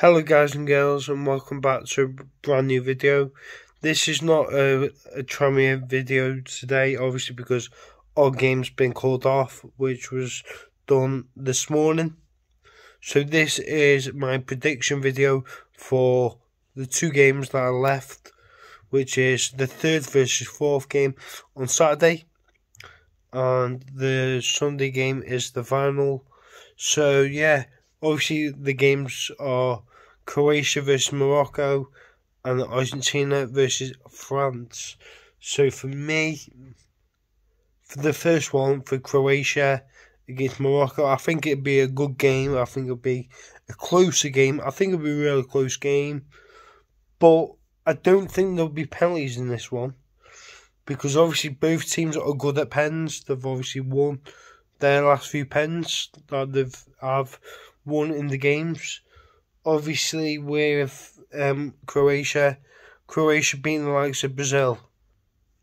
Hello guys and girls and welcome back to a brand new video. This is not a, a Tranmere video today obviously because our game's been called off which was done this morning. So this is my prediction video for the two games that are left which is the third versus fourth game on Saturday and the Sunday game is the final. So yeah, obviously the games are Croatia versus Morocco, and Argentina versus France. So for me, for the first one for Croatia against Morocco, I think it'd be a good game. I think it'd be a closer game. I think it'd be a really close game, but I don't think there'll be penalties in this one because obviously both teams are good at pens. They've obviously won their last few pens that they've have won in the games obviously with um, Croatia, Croatia being the likes of Brazil,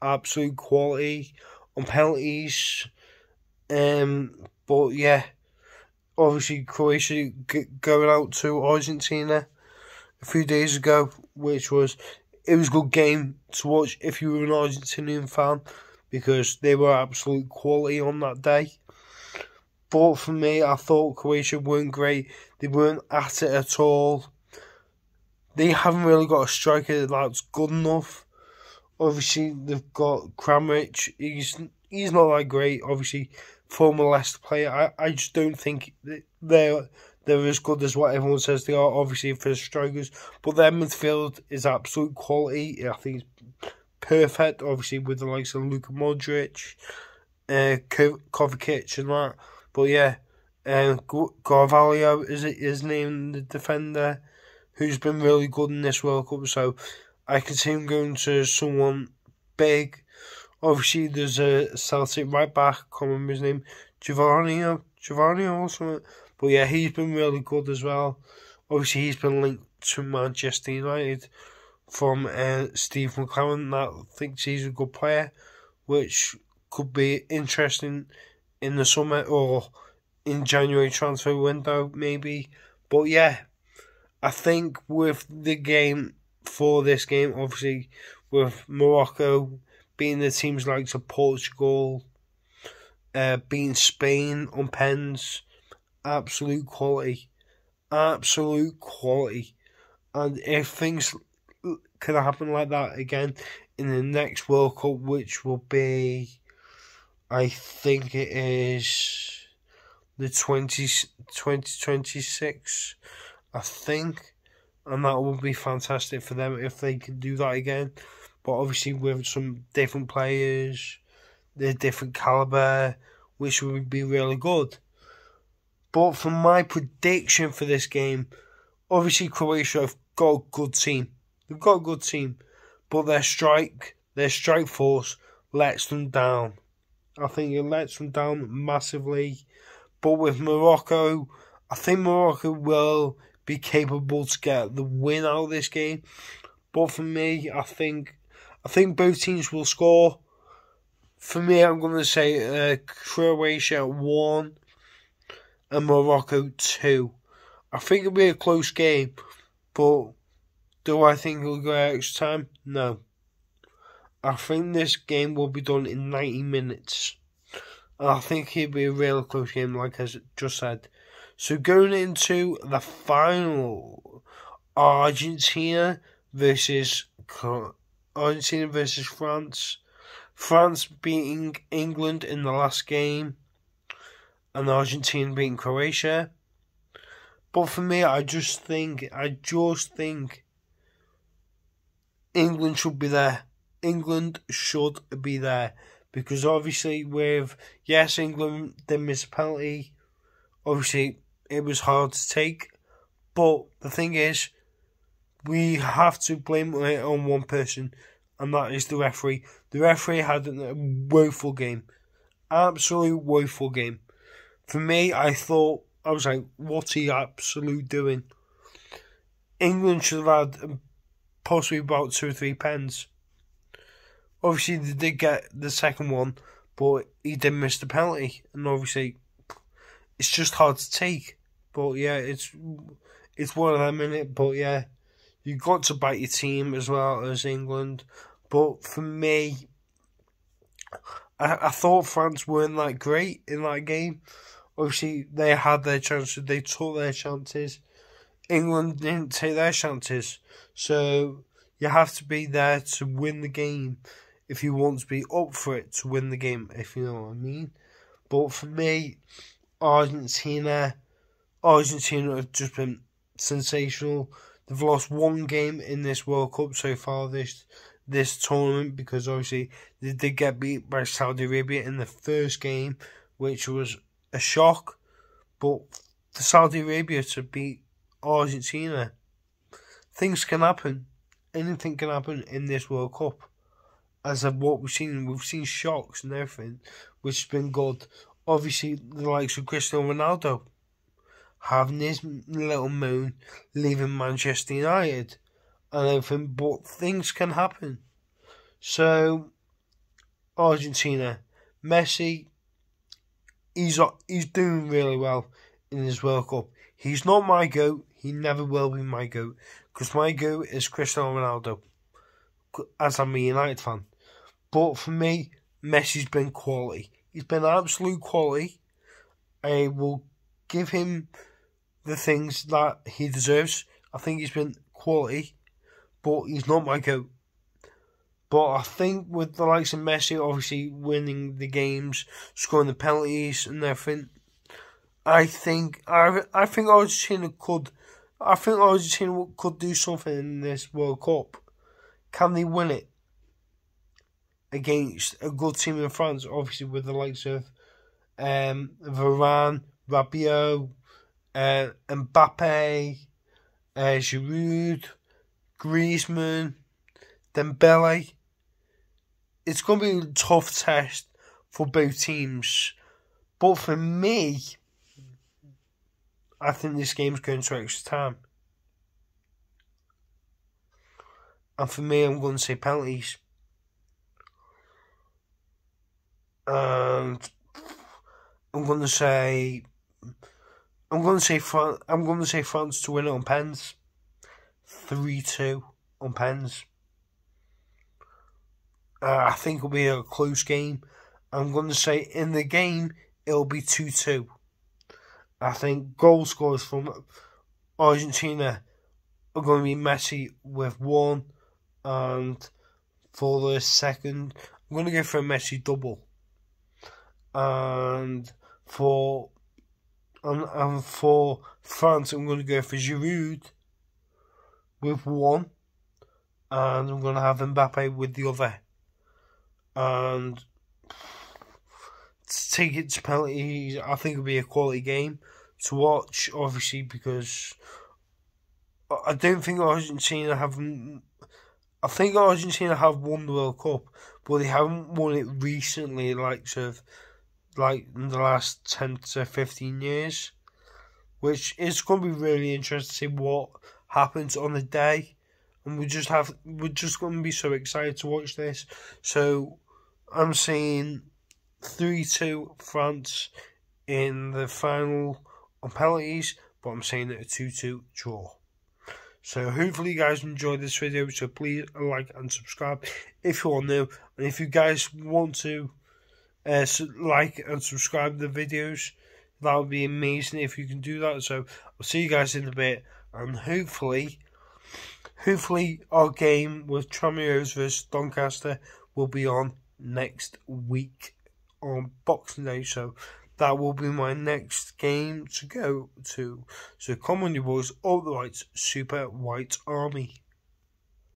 absolute quality on penalties. Um, but yeah, obviously Croatia going out to Argentina a few days ago, which was it was a good game to watch if you were an Argentinian fan because they were absolute quality on that day. But for me, I thought Croatia weren't great. They weren't at it at all. They haven't really got a striker that's good enough. Obviously, they've got Kramaric. He's he's not that great. Obviously, former Leicester player. I, I just don't think they're they're as good as what everyone says they are. Obviously, for strikers, but their midfield is absolute quality. I think it's perfect. Obviously, with the likes of Luka Modric, uh, Kovacic, and that. But yeah, um, Carvalho is his name, the defender, who's been really good in this World Cup. So I can see him going to someone big. Obviously, there's a Celtic right back. Can't remember his name, Giovanni, Giovanni something. But yeah, he's been really good as well. Obviously, he's been linked to Manchester United from uh, Steve McClaren that thinks he's a good player, which could be interesting in the summer or in January transfer window, maybe. But yeah, I think with the game for this game, obviously with Morocco being the teams like to Portugal, uh, being Spain on pens, absolute quality, absolute quality, and if things can happen like that again in the next World Cup, which will be I think it is the 20, 2026, I think. And that would be fantastic for them if they could do that again. But obviously, with some different players, the different caliber, which would be really good. But for my prediction for this game, obviously Croatia have got a good team. They've got a good team, but their strike, their strike force lets them down. I think it lets them down massively. But with Morocco, I think Morocco will be capable to get the win out of this game. But for me, I think I think both teams will score. For me, I'm going to say uh, Croatia one and Morocco two. I think it'll be a close game, but do I think it'll go extra time? No. I think this game will be done in 90 minutes. And I think it'll be a real close game, like I just said. So going into the final, Argentina versus Argentina versus France. France beating England in the last game, and Argentina beating Croatia. But for me, I just think, I just think England should be there. England should be there because obviously with yes England they missed a penalty, obviously it was hard to take, but the thing is we have to blame it on one person, and that is the referee. The referee had a woeful game, absolute woeful game. For me, I thought I was like, "What's he absolute doing?" England should have had possibly about two or three pens. Obviously, they did get the second one, but he did miss the penalty, and obviously, it's just hard to take. But yeah, it's it's one of them in it. But yeah, you got to bite your team as well as England. But for me, I, I thought France weren't that great in that game. Obviously, they had their chances, they took their chances. England didn't take their chances. So you have to be there to win the game if you want to be up for it to win the game, if you know what I mean. But for me, Argentina, Argentina have just been sensational. They've lost one game in this World Cup so far this this tournament because obviously they did get beat by Saudi Arabia in the first game, which was a shock. But for Saudi Arabia to beat Argentina, things can happen. Anything can happen in this World Cup. As of what we've seen, we've seen shocks and everything, which has been good. Obviously, the likes of Cristiano Ronaldo having his little moon, leaving Manchester United and everything, but things can happen. So, Argentina, Messi, he's he's doing really well in his World Cup. He's not my goat. He never will be my goat because my goat is Cristiano Ronaldo, as I'm a United fan. But for me, Messi's been quality. He's been absolute quality. I will give him the things that he deserves. I think he's been quality but he's not my goat. But I think with the likes of Messi obviously winning the games, scoring the penalties and everything, I think I I think Argentina could I think Argentina could do something in this World Cup. Can they win it against a good team in France? Obviously, with the likes of um, Varane, Rabiot, uh, Mbappe, uh, Giroud, Griezmann, Dembele. It's going to be a tough test for both teams. But for me, I think this game's going to extra time. And for me, I'm going to say penalties. And I'm going to say, I'm to say France. I'm to say France to win it on pens. 3 2 on pens. Uh, I think it'll be a close game. I'm going to say in the game it'll be 2 2. I think goal scores from Argentina are going to be Messi with one, and for the second, I'm going to go for a Messi double. And for and, and for France, I'm going to go for Giroud with one, and I'm going to have Mbappe with the other. And to take it to penalties, I think it'll be a quality game to watch, obviously, because I don't think Argentina have. I think Argentina have won the World Cup, but they haven't won it recently, like sort of, like in the last ten to fifteen years, which is going to be really interesting to see what happens on the day, and we just have we're just going to be so excited to watch this. So I'm saying three two France in the final on penalties, but I'm saying it a two two draw. So hopefully you guys enjoyed this video. So please like and subscribe if you're new, and if you guys want to uh, like and subscribe the videos, that would be amazing if you can do that. So I'll see you guys in a bit and hopefully, hopefully our game with Tranmere's versus Doncaster will be on next week on Boxing Day. So that will be my next game to go to. So come on, you boys, all the whites, Super White Army.